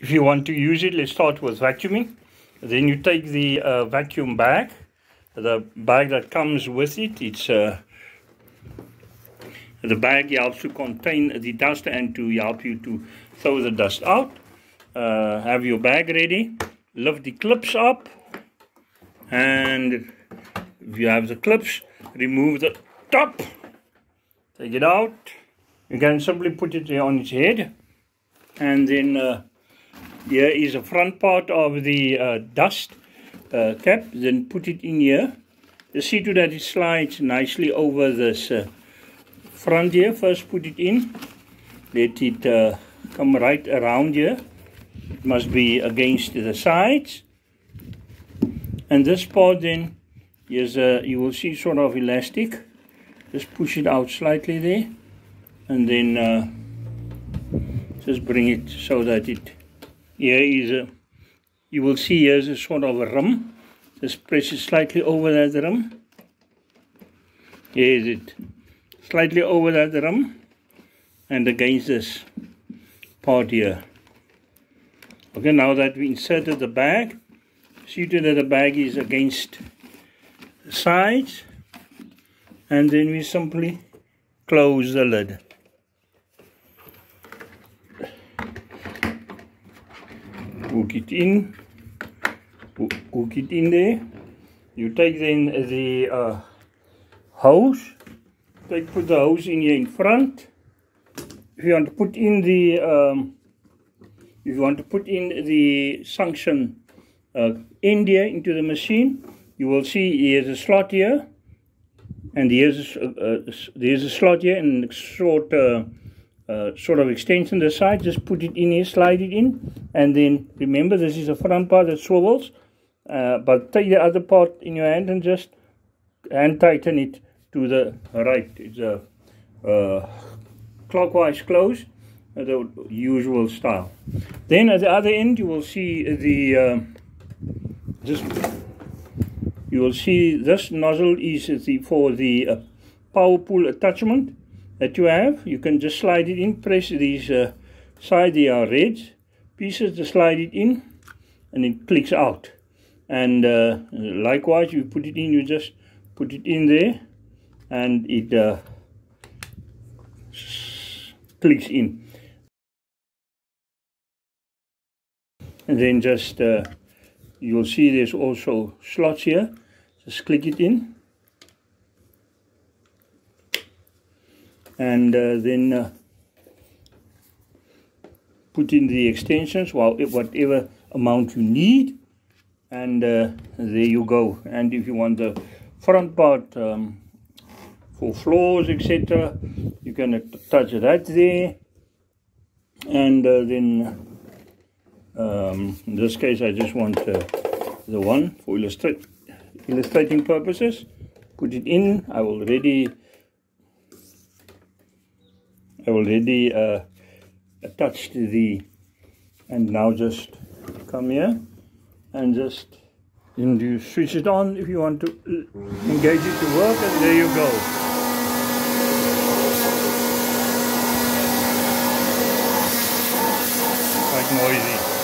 If you want to use it, let's start with vacuuming. Then you take the uh, vacuum bag, the bag that comes with it. It's uh, the bag helps to contain the dust and to help you to throw the dust out. Uh, have your bag ready. Lift the clips up, and if you have the clips, remove the top. Take it out. You can simply put it on its head, and then uh, here is the front part of the uh, dust uh, cap. Then put it in here. You see to that it slides nicely over this uh, front here. First put it in. Let it uh, come right around here. It must be against the sides. And this part then is uh, you will see sort of elastic. Just push it out slightly there. And then uh, just bring it so that it here is a, you will see here's a sort of a rim. Just press it slightly over that rim. Here is it. Slightly over that rim and against this part here. Okay, now that we inserted the bag, see that the bag is against the sides and then we simply close the lid. Hook it in. Hook it in there. You take then the uh, hose. Take put the hose in here in front. If you want to put in the um, if you want to put in the suction uh, end here into the machine you will see here's a slot here. And here's a, uh, there's a slot here and short uh, uh, sort of extension the side just put it in here slide it in and then remember this is a front part that swivels uh, but take the other part in your hand and just hand tighten it to the right. It's a uh, clockwise close uh, the usual style. Then at the other end you will see the just you will see this nozzle is the, for the uh, power tool attachment that you have. You can just slide it in, press these uh, side, they are red pieces, to slide it in and it clicks out. And uh, likewise, you put it in, you just put it in there and it uh, clicks in. And then just, uh, you'll see there's also slots here. Just click it in and uh, then uh, put in the extensions whatever amount you need and uh, there you go. And if you want the front part um, for floors etc you can attach that there. And uh, then um, in this case I just want uh, the one for illustrating purposes. Put it in. I already already uh, attached the and now just come here and just and you switch it on if you want to uh, engage it to work and there you go. Quite noisy